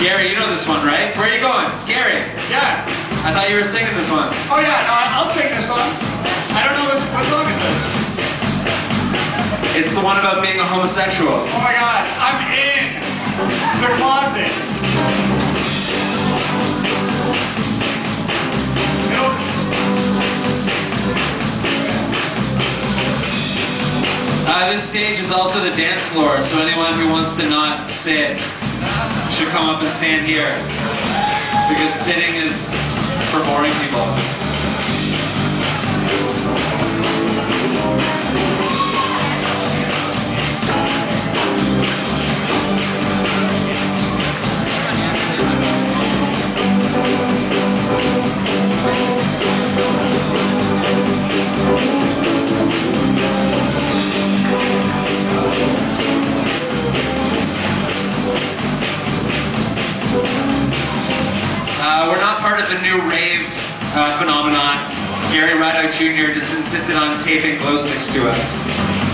Gary, you know this one, right? Where are you going? Gary, Yeah. I thought you were singing this one. Oh yeah, no, I- I'll sing this one. I don't know this. What song is this? It's the one about being a homosexual. Oh my god, I'm in the closet. Uh, this stage is also the dance floor, so anyone who wants to not sit should come up and stand here. Because sitting is for boring people. Part of the new rave uh, phenomenon. Gary Ratto Jr. just insisted on taping glow sticks to us.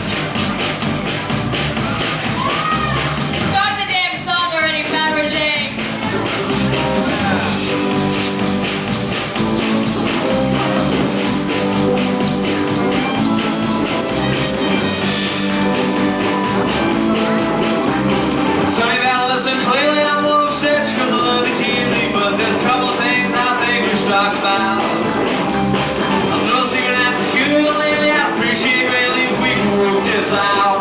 out. I'm not singing that purely, I appreciate really if we can work this out.